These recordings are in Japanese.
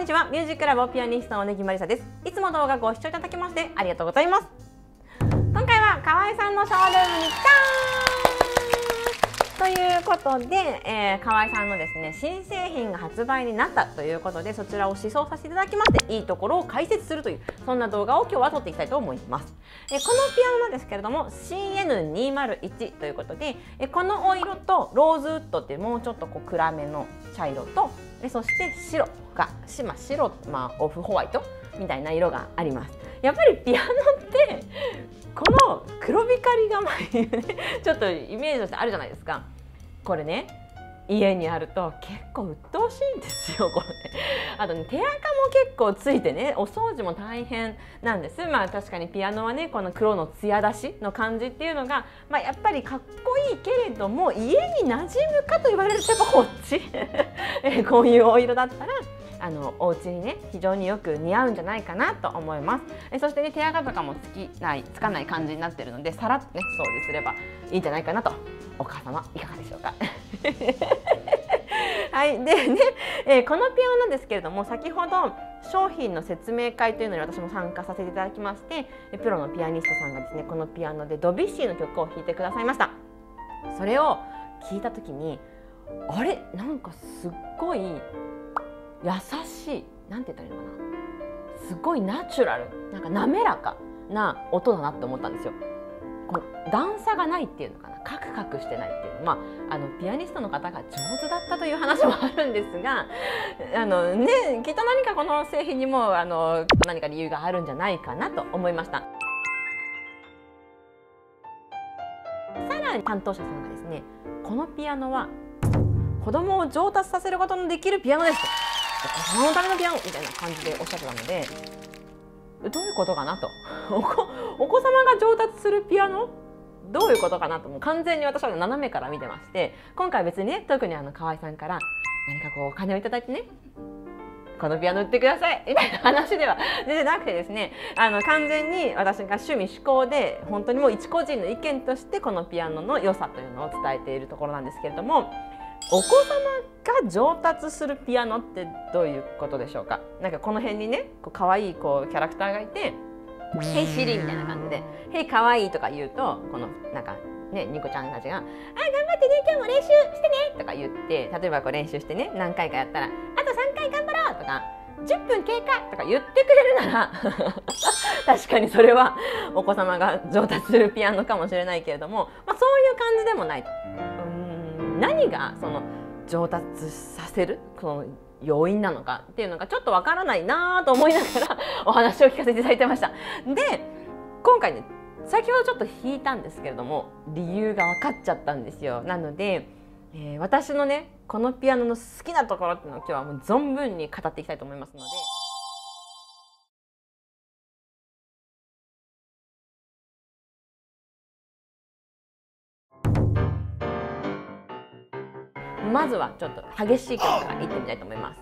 んにちは。ミュージックラボピアニストの根木まりさです。いつも動画ご視聴いただきましてありがとうございます。今回は河合さんのショールームに来たということで、えー、河合さんのですね新製品が発売になったということでそちらを試奏させていただきましていいところを解説するというそんな動画を今日は撮っていきたいと思います、えー、このピアノなんですけれども CN201 ということで、えー、このお色とローズウッドってもうちょっとこう暗めの茶色とでそして白が、まあ、白、まあ、オフホワイトみたいな色があります。やっぱりピアノってこの黒光りが前ねちょっとイメージとしてあるじゃないですか。これね家にあると結構鬱陶しいんですよこれ。ねあとね手垢も結構ついてねお掃除も大変なんです。まあ確かにピアノはねこの黒の艶出しの感じっていうのが、まあ、やっぱりかっこいいけれども家に馴染むかと言われるとやっぱこっち。こういうお色だったらあのお家にね非常によく似合うんじゃないかなと思います。えそしてね手垢とかもつきないつかない感じになってるのでさらっとね掃除すればいいんじゃないかなと。お母様いかがでしょうか。はい。でね、えー、このピアノなんですけれども先ほど商品の説明会というのに私も参加させていただきましてプロのピアニストさんがですねこのピアノでドビュッシーの曲を弾いてくださいました。それを聞いた時にあれ？なんかすっごい優しいなんて言ったらいいのかなすごいナチュラルなんか滑らかな音だなって思ったんですよ。この段差がないっていうのかなカクカクしてないっていうまああのピアニストの方が上手だったという話もあるんですが あのねきっと何かこの製品にもあの何か理由があるんじゃないかなと思いました。さらに担当者さんがですねこのピアノは子供を上達させることのできるピアノですと子供のためのピアノみたいな感じでおっしゃってたのでどういうことかなとお子様が上達するピアノどういうことかなともう完全に私は斜めから見てまして今回別にね特にあの河合さんから何かこうお金をいただいてねこのピアノ売ってくださいみたいな話では全然なくてですねあの完全に私が趣味思考で本当にもう一個人の意見としてこのピアノの良さというのを伝えているところなんですけれどもお子様が上達するピアノってどういうことでしょうか？なんかこの辺にねこう可愛いこうキャラクターがいて「ヘイシリ」みたいな感じで「ヘイ可愛いとか言うとこのなんかねニコちゃんたちが「あ頑張ってね今日も練習してね」とか言って例えばこう練習してね何回かやったら「あと3回頑張ろう」とか10分経過とか言ってくれるなら 確かにそれはお子様が上達するピアノかもしれないけれども、まあ、そういう感じでもないと。何がその上達させるこの要因なのかっていうのがちょっとわからないなと思いながらお話を聞かせていただいてました。で今回ね先ほどちょっと引いたんですけれども理由が分かっちゃったんですよ。なので、えー、私のねこのピアノの好きなところっていうのを今日はもう存分に語っていきたいと思いますので。まずはちょっと激しい曲からいってみたいと思います。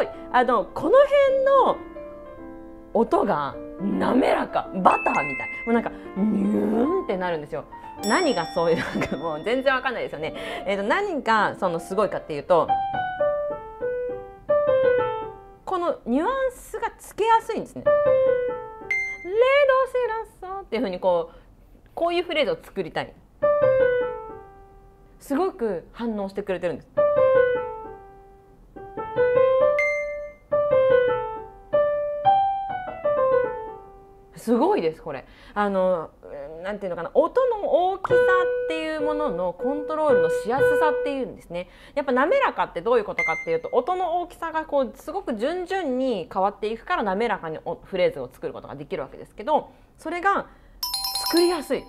ごいあのこの辺の音が滑らかバターみたいもうなんかニューンってなるんですよ何がそういうなんかもう全然わかんないですよね、えーと、何がそのすごいかっていうとこのニュアンスがつけやすいんですね。レドセラソっていうふうにこうこういうフレーズを作りたい。すごく反応してくれてるんです。すごいですこれ。あのなんていうのかな音の大きさっていうもののコントロールのしやすさっていうんですね。やっぱ滑らかってどういうことかっていうと音の大きさがこうすごく順々に変わっていくから滑らかにフレーズを作ることができるわけですけどそれが作りやすい。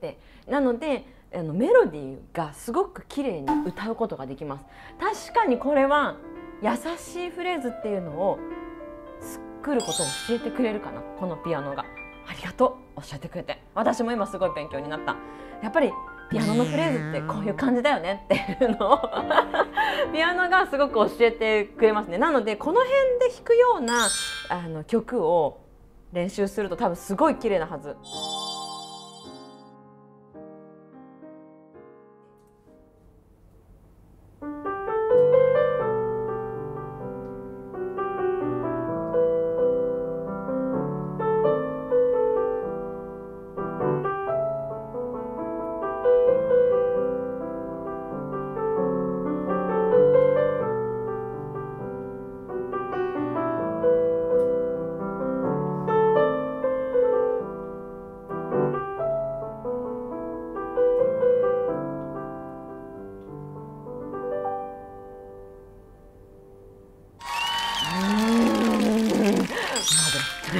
でなのであのメロディーがすごく綺麗に歌うことができます。確かにこれは優しいフレーズっていうのを作ることを教えてくれるかな。このピアノが。ありがとう。教えてくれて。私も今すごい勉強になった。やっぱりピアノのフレーズってこういう感じだよねっていうのを。ピアノがすごく教えてくれますね。なのでこの辺で弾くようなあの曲を練習すると多分すごい綺麗なはず。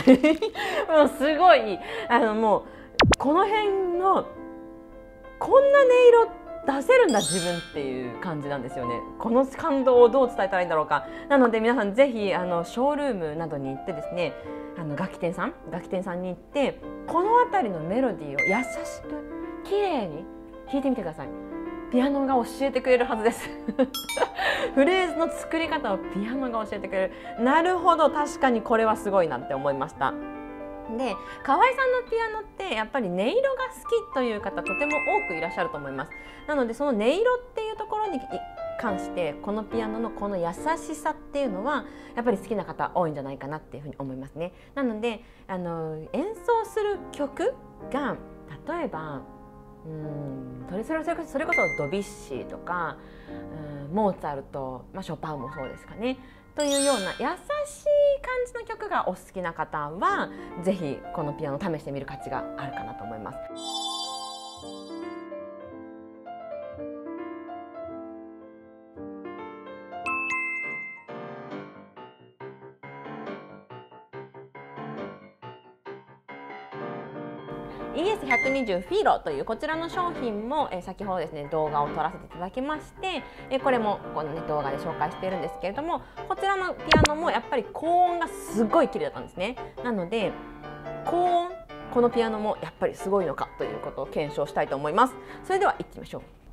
もうすごいあのもうこの辺のこんな音色出せるんだ自分っていう感じなんですよね。この感動をどう伝えたらいいんだろうか。なので皆さんぜひあのショールームなどに行ってですねあの楽器店さん楽器店さんに行ってこの辺りのメロディーを優しく綺麗に弾いてみてください。ピアノが教えてくれるはずです。フレーズの作り方をピアノが教えてくれる。なるほど確かにこれはすごいなって思いました。で河合さんのピアノってやっぱり音色が好きという方とても多くいらっしゃると思います。なのでその音色っていうところに関してこのピアノのこの優しさっていうのはやっぱり好きな方多いんじゃないかなっていうふうに思いますね。なのであの演奏する曲が例えばうんそれそれそれこそドビュッシーとかうんモーツァルト、まあ、ショパンもそうですかねというような優しい感じの曲がお好きな方は是非このピアノを試してみる価値があるかなと思います。20フィーロというこちらの商品も、え、先ほどですね動画を撮らせていただきまして、え、これもこの、ね、動画で紹介しているんですけれどもこちらのピアノもやっぱり高音がすごい綺麗だったんですね。なので高音このピアノもやっぱりすごいのかということを検証したいと思います。それでは行ってみましょう。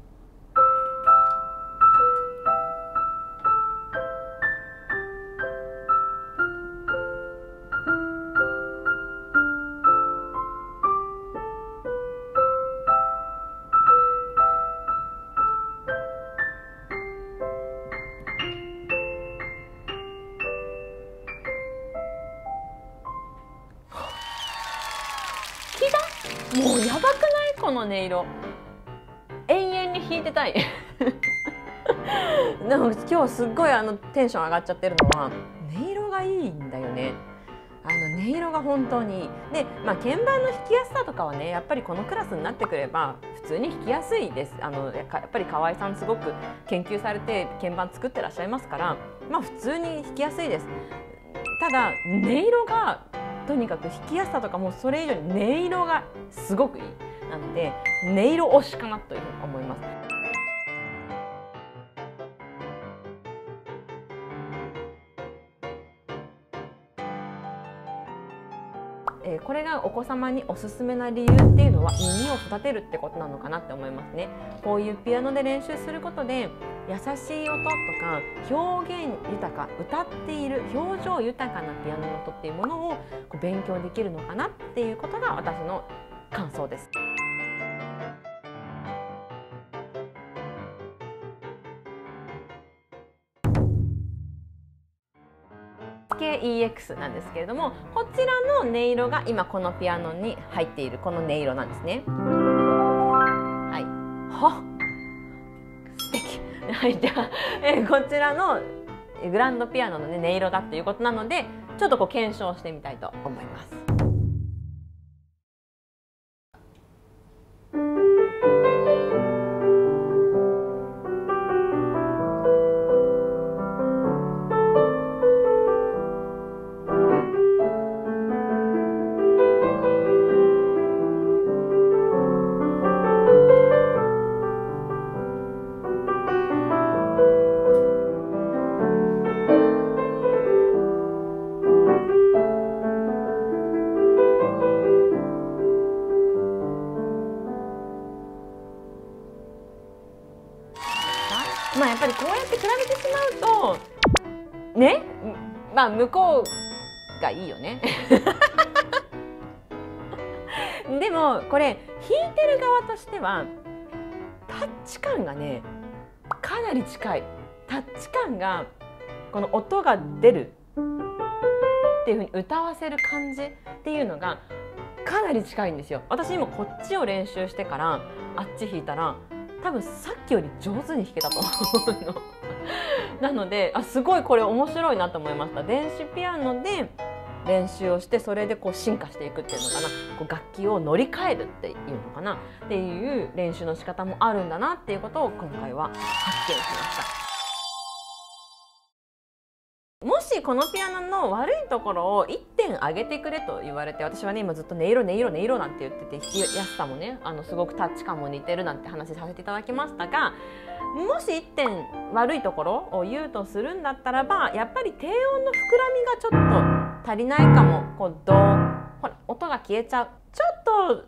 この音色。永遠に弾いてたい。でも今日すっごいあのテンション上がっちゃってるのは音色がいいんだよね。あの音色が本当に。で、まあ、鍵盤の弾きやすさとかはねやっぱりこのクラスになってくれば普通に弾きやすいです。あのやっぱり河合さんすごく研究されて鍵盤作ってらっしゃいますからまあ普通に弾きやすいです。ただ音色がとにかく弾きやすさとかもそれ以上に音色がすごくいい。なので音色推しかなというふうに思います。えこれがお子様におすすめな理由っていうのは耳を育てるってことなのかなって思いますね。こういうピアノで練習することで優しい音とか表現豊か歌っている表情豊かなピアノの音っていうものを勉強できるのかなっていうことが私の感想です。EX なんですけれどもこちらの音色が今このピアノに入っているこの音色なんですね。はいは はい、じゃあ、え、こちらのグランドピアノの、ね、音色だっていうことなのでちょっとこう検証してみたいと思います。まあやっぱりこうやって比べてしまうとね？まあ向こうがいいよね。でもこれ弾いてる側としてはタッチ感がねかなり近い。タッチ感がこの音が出る。っていうふうに歌わせる感じっていうのがかなり近いんですよ。私今こっちを練習してからあっち弾いたら多分さっきより上手に弾けたと思うの。なのであすごいこれ面白いなと思いました。電子ピアノで練習をしてそれでこう進化していくっていうのかな。こう楽器を乗り換えるっていうのかな。っていう練習の仕方もあるんだなっていうことを今回は発見しました。このピアノの悪いところを1点上げてくれと言われて私はね今ずっと音色音色音色なんて言ってて弾きやすさもねあのすごくタッチ感も似てるなんて話させていただきましたがもし1点悪いところを言うとするんだったらばやっぱり低音の膨らみがちょっと足りないかもこうドほら音が消えちゃうちょっと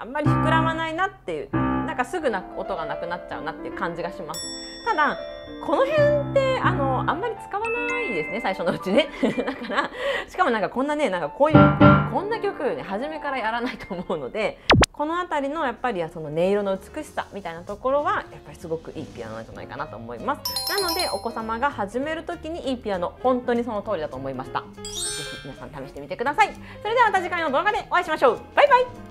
あんまり膨らまないなっていうなんかすぐな音がなくなっちゃうなっていう感じがします。ただこの辺ってあのあんまり使わないですね最初のうちね。だからしかもなんかこんなねなんかこういうこんな曲ね初めからやらないと思うのでこの辺りのやっぱりその音色の美しさみたいなところはやっぱりすごくいいピアノなんじゃないかなと思います。なのでお子様が始める時にいいピアノ本当にその通りだと思いました。是非皆さん試してみてください。それではまた次回の動画でお会いしましょう。バイバイ。